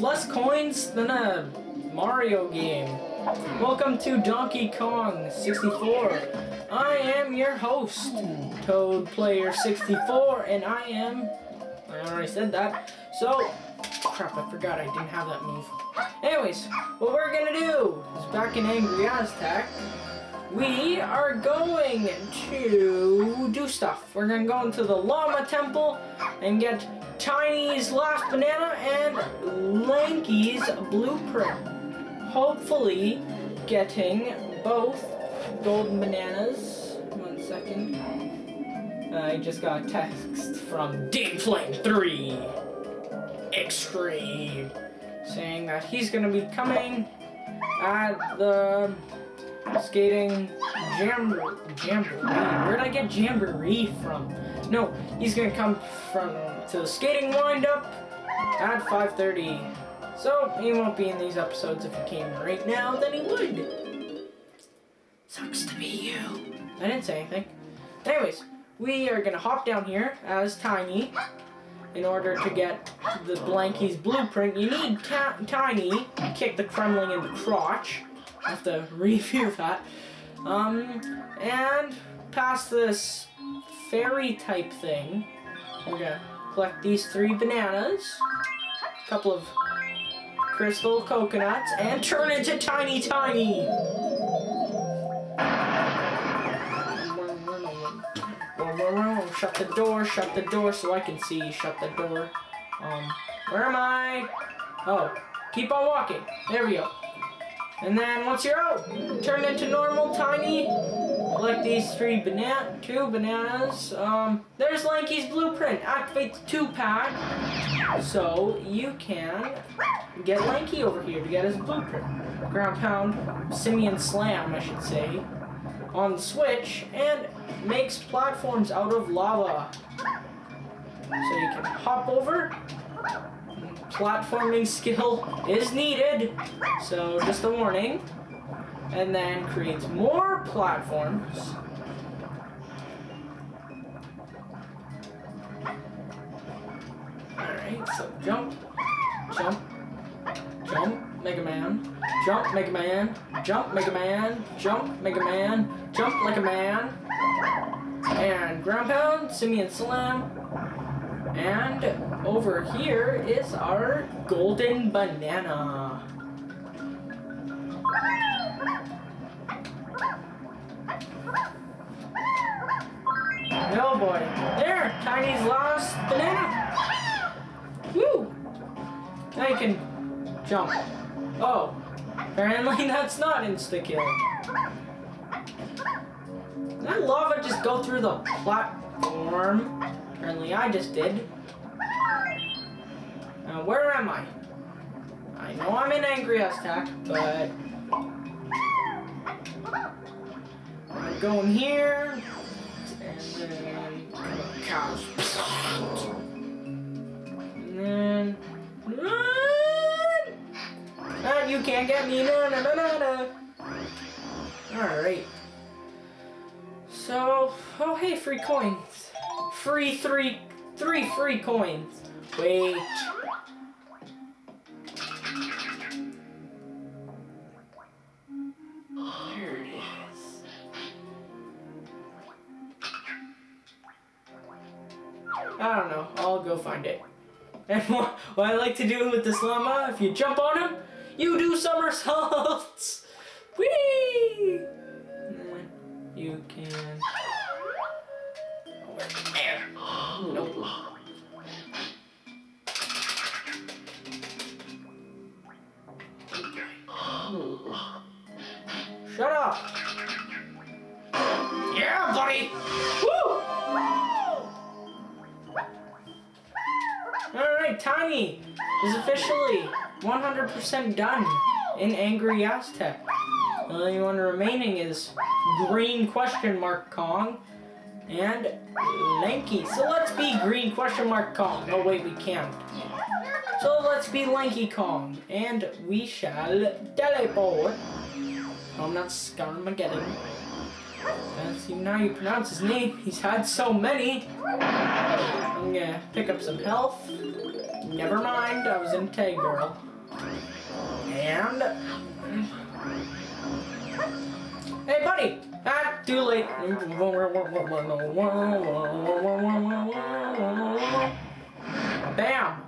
less coins than a Mario game. Welcome to Donkey Kong 64. I am your host, Toad Player 64, and I am. I already said that. So, crap, I forgot I didn't have that move. Anyways, what we're gonna do is back in Angry Aztec, we are going to do stuff. We're gonna go into the Llama Temple and get Tiny's last banana and Lanky's blueprint. Hopefully, getting both golden bananas. One second. I just got a text from Deep Flame 3 Extreme saying that he's gonna be coming at the skating jam jamboree. Where'd I get jamboree from? No, he's gonna come from to the skating windup at 5:30. So he won't be in these episodes if he came right now. Then he would. Sucks to be you. I didn't say anything. Anyways, we are gonna hop down here as Tiny. In order to get the Blanky's blueprint, you need Tiny to kick the Kremling in the crotch. Have to review that. Um, and past this fairy type thing, we're gonna collect these three bananas, a couple of crystal coconuts, and turn into Tiny Tiny. Shut the door, shut the door so I can see. Shut the door. Um, where am I? Oh, keep on walking. There we go. And then once you're out, turn into normal tiny. Collect these three banana, two bananas. Um, there's Lanky's blueprint. Activate the two pack, so you can get Lanky over here to get his blueprint. Ground pound, Simian slam, I should say, on the switch, and makes platforms out of lava. So you can hop over. Platforming skill is needed, so just a warning. And then creates more platforms. Alright, so jump, jump, jump, Mega Man, jump, Mega Man, jump, Mega Man, jump, Mega Man, jump like a man, and ground pound, Simian Slam, and over here is our golden banana. Oh boy. There! Tiny's last banana! Woo! Now you can jump. Oh. Apparently that's not insta-kill. That lava just go through the platform? Apparently I just did. Now where am I? I know I'm in Angry Aztec, but... I'm going here. And then... Cows. And then... Run! Ah, you can't get me. No, no, no, no, no. Alright. So, oh hey, free coins. Free three, three free coins. Wait. What, I like to do with this llama, if you jump on him, you do somersaults. Whee! You can. There. Nope. Shut up. Yeah, buddy. Tiny is officially 100% done in Angry Aztec. The only one remaining is Green question mark Kong and Lanky. So let's be Green question mark Kong. No, wait, we can't. So let's be Lanky Kong, and we shall teleport. Oh, I'm not Scarmageddon. That's even how you pronounce his name. He's had so many. I'm gonna pick up some health. Never mind. I was in Girl. And. Hey, buddy! Ah, too late. Bam!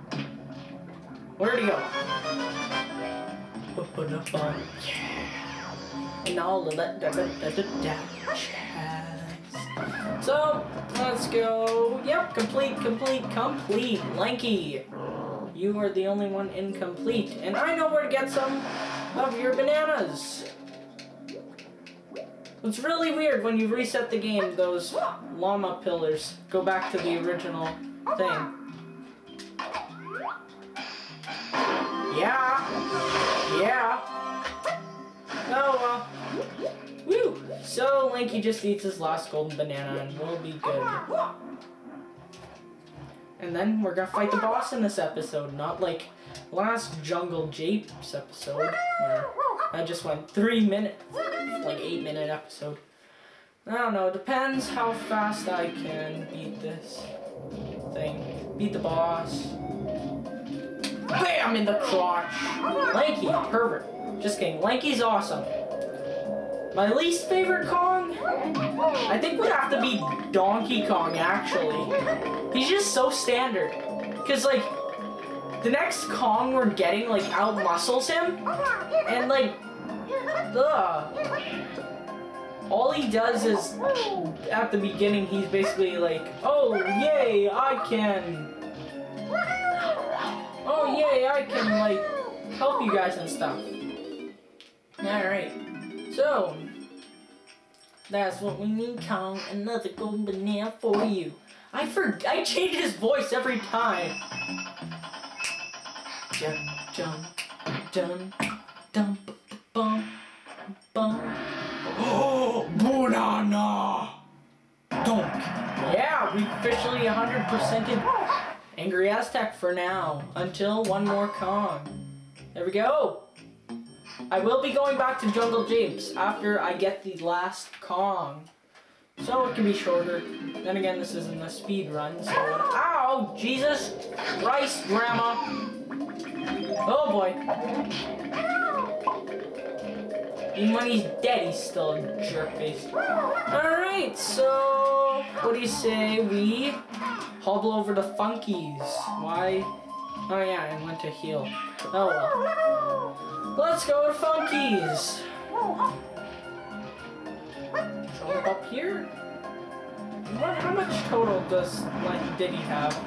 Where'd he go? And all of that. Da, da, da, da, da, jazz. So, let's go. Yep, complete, complete, complete. Lanky, you are the only one incomplete. And I know where to get some of your bananas. It's really weird when you reset the game, those llama pillars go back to the original thing. Yeah. Yeah. Oh well. Woo! So Lanky just eats his last golden banana and we'll be good. And then we're gonna fight the boss in this episode, not like last Jungle Japes episode I just went three minutes, like eight minute episode. I don't know, depends how fast I can beat this thing. Beat the boss. Bam in the crotch. Lanky, pervert. Just kidding. Lanky's awesome. My least favorite Kong? I think would have to be Donkey Kong, actually. He's just so standard. Because, like, the next Kong we're getting, like, out-muscles him. And, like, ugh. All he does is, at the beginning, he's basically like, oh, yay, I can oh yay, I can like help you guys and stuff. Alright, so that's what we need, Kong. Another golden banana for you. I for I change his voice every time. Jump, jump, jump, dum, bum, bum. Oh, banana! Donk. Yeah, we officially 100%ed Angry Aztec for now, until one more Kong. There we go. I will be going back to Jungle Japes after I get the last Kong. So it can be shorter. Then again, this isn't a speed run, so... Ow! Jesus Christ, Grandma! Oh boy. Even when he's dead, he's still a jerkface. Alright, so... What do you say we hobble over to Funkies? Why? Oh yeah, I went to heal. Oh well. Let's go to Funkies! Jump up here? What, how much total does, like, did he have?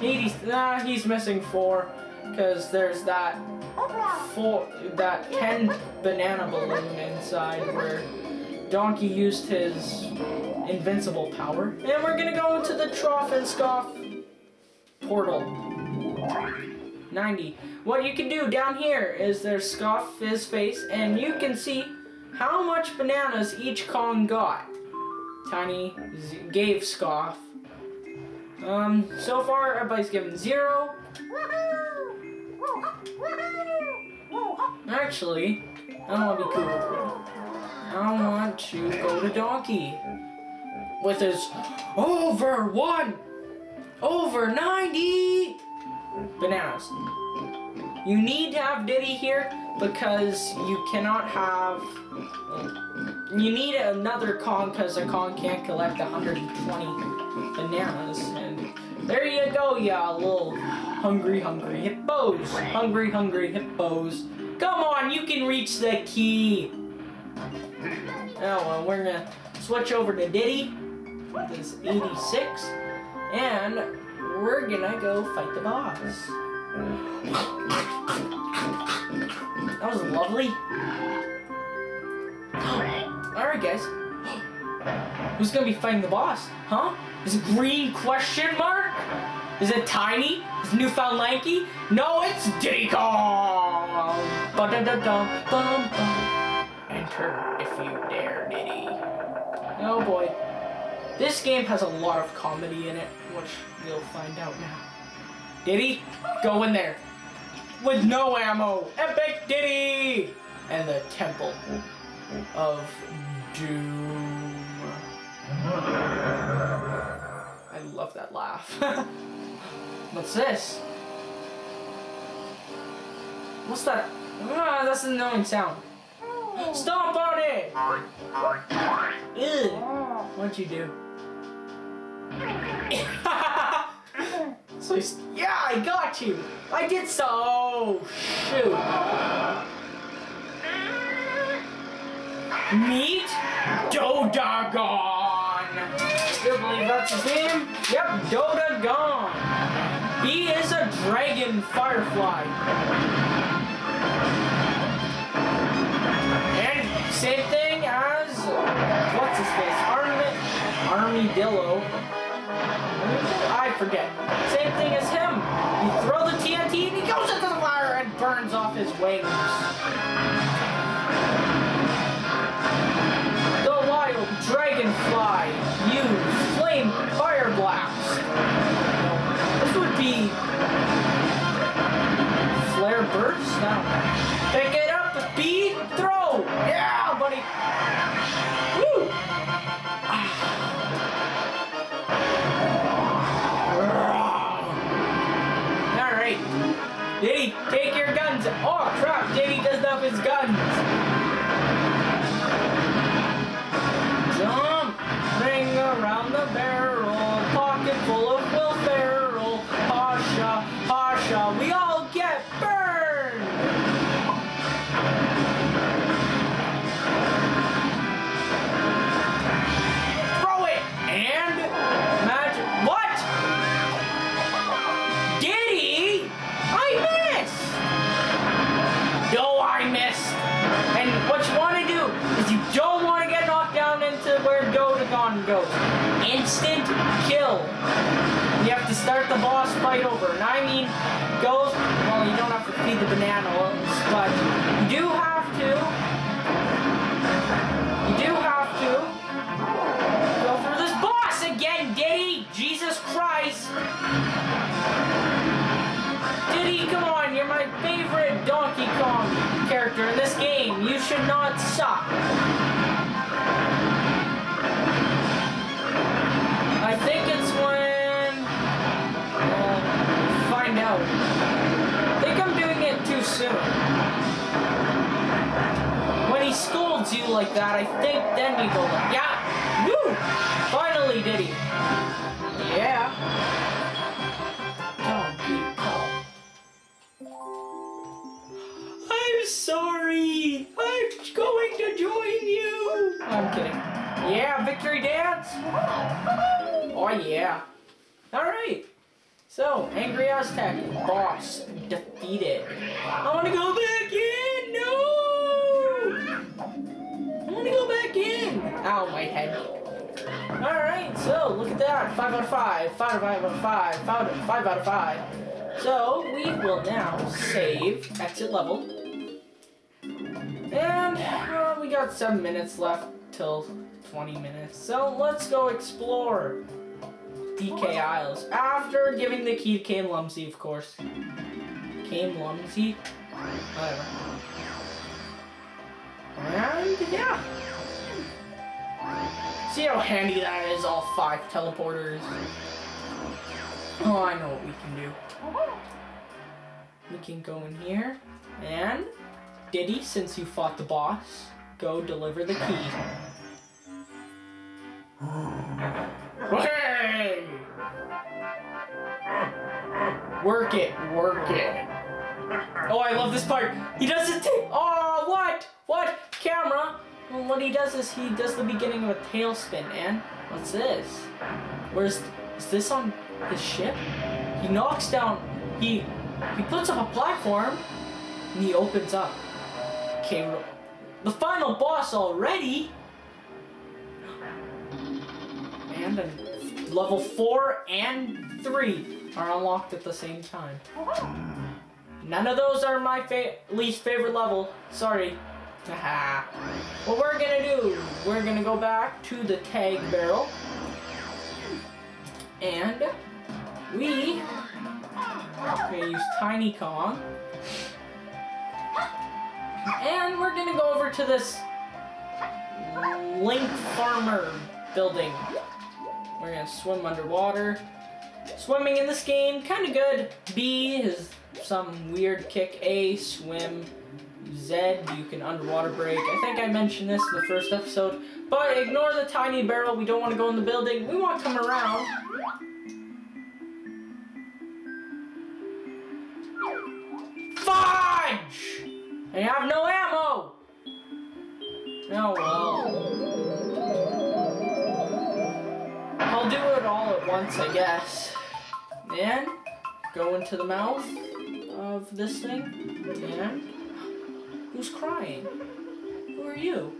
80, nah, he's missing four. Because there's that four, that 10 banana balloon inside where Donkey used his invincible power. And we're gonna go into the Troff 'n' Scoff portal. 90. What you can do down here is there's Scoff his face, and you can see how much bananas each Kong got. Tiny gave Scoff. Um, so far everybody's given zero. Actually, I don't want to be cool. I want to go to Donkey with his over one, over 90 bananas. You need to have Diddy here because you cannot have. You need another Kong because a Kong can't collect 120 bananas. And there you go, yeah, little hungry, hungry hippos. Hungry, hungry hippos. Come on, you can reach the key. Oh, uh, well, we're gonna switch over to Diddy. This 86. And we're gonna go fight the boss. That was lovely. Alright, guys. Who's gonna be fighting the boss? Huh? Is it green question mark? Is it Tiny? Is it Newfound Lanky? No, it's Diddy Kong! Enter if you dare, Diddy. Oh boy. This game has a lot of comedy in it, which you'll find out now. Diddy, go in there. With no ammo. Epic Diddy! And the Temple of Doom. I love that laugh. What's this? What's that? Ah, that's an annoying sound. Stomp on it! Ew. What'd you do? so he's, yeah, I got you. I did so. Oh, shoot. Meet Dodagon. You believe that's his name? Yep, Dodagon. He is a dragon firefly. And same thing as what's his face? Army Armadillo. I forget. Same thing as him. You throw the TNT and he goes into the fire and burns off his wings. The wild dragonfly use flame fire blast. This would be flare burst. I don't know. Pick it up, B, throw. Yeah, buddy. Bananas, but you do have to. You do have to go through this boss again, Diddy. Jesus Christ. Diddy, come on, you're my favorite Donkey Kong character in this game. You should not suck. I think it's when. Well, find out. Soon. When he scolds you like that, I think then you go like, yeah, woo! Finally, Diddy. Yeah. I'm sorry. I'm going to join you. I'm kidding. Yeah, victory dance. Oh yeah. All right. So, Angry Aztec boss defeated. I want to go back in. No. I want to go back in. Ow, my head. All right. So look at that. Five out of five. Five out of five. Five out of five out of five. So we will now save exit level. And uh, we got seven minutes left till 20 minutes. So let's go explore DK Isles. After giving the key to K. Lumsy, of course. K. Lumsy? Whatever. And yeah. See how handy that is, all five teleporters. Oh, I know what we can do. We can go in here and Diddy, since you fought the boss, go deliver the key. He does is he does the beginning of a tailspin. And what's this? Where's is this on his ship? He knocks down. He he puts up a platform, and he opens up. Okay, the final boss already. And then level four and three are unlocked at the same time. Oh, None of those are my fa- least favorite level. Sorry. What we're gonna do, we're gonna go back to the tag barrel. And we are gonna use Tiny Kong. And we're gonna go over to this Link Farmer building. We're gonna swim underwater. Swimming in this game, kinda good. B is some weird kick. A, swim. Z, you can underwater break. I think I mentioned this in the first episode. But ignore the tiny barrel. We don't want to go in the building. We want to come around. Fudge! I have no ammo! Oh well. I'll do it all at once, I guess. And go into the mouth of this thing. And who's crying? Who are you?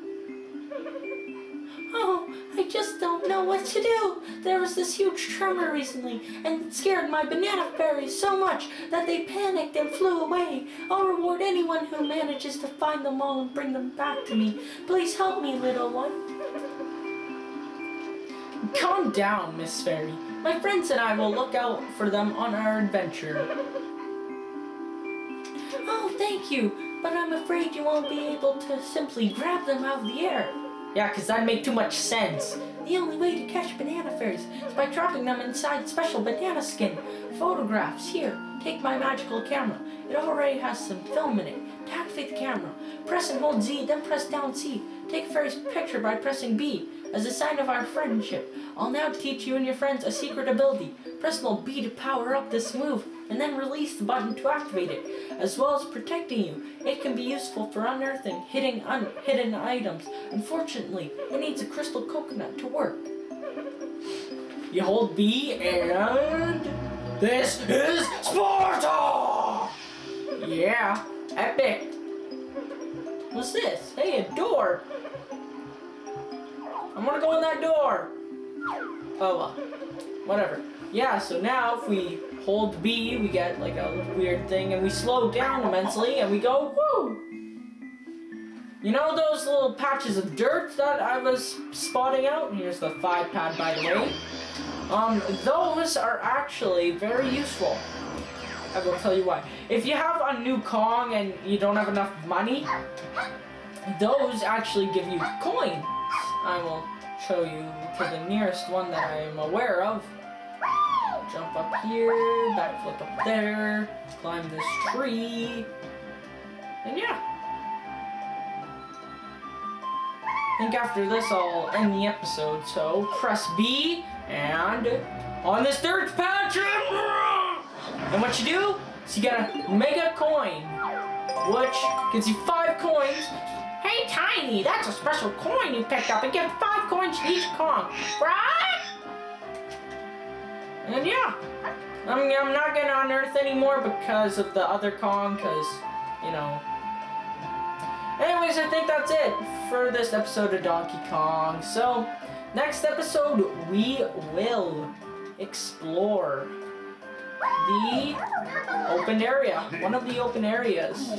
Oh, I just don't know what to do. There was this huge tremor recently, and it scared my banana fairies so much that they panicked and flew away. I'll reward anyone who manages to find them all and bring them back to me. Please help me, little one. Calm down, Miss Fairy. My friends and I will look out for them on our adventure. Oh, thank you, but I'm afraid you won't be able to simply grab them out of the air. Yeah, 'cause that'd make too much sense. The only way to catch banana fairies is by dropping them inside special banana skin. Photographs. Here, take my magical camera. It already has some film in it. To activate the camera, press and hold Z, then press down C. Take a fairy's picture by pressing B as a sign of our friendship. I'll now teach you and your friends a secret ability. Press little B to power up this move, and then release the button to activate it, as well as protecting you. It can be useful for unearthing hidden, un- hidden items. Unfortunately, it needs a crystal coconut to work. You hold B and this is Sparta! Yeah, epic. What's this? Hey, a door. I wanna go in that door. Oh well, whatever. Yeah, so now if we hold B, we get like a weird thing and we slow down immensely and we go woo! You know those little patches of dirt that I was spotting out? Here's the five pad by the way. Um, those are actually very useful. I will tell you why. If you have a new Kong and you don't have enough money, those actually give you coins. I will show you to the nearest one that I am aware of. Jump up here, backflip up there, climb this tree, and yeah. I think after this I'll end the episode, so press B and on this dirt patch and what you do is you get a mega coin, which gives you five coins. Hey Tiny, that's a special coin you picked up and give five coins each Kong, right? And yeah, I'm, I'm not gonna unearth anymore because of the other Kong, because, you know. Anyways, I think that's it for this episode of Donkey Kong. So, next episode, we will explore the open area. One of the open areas.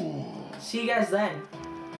See you guys then.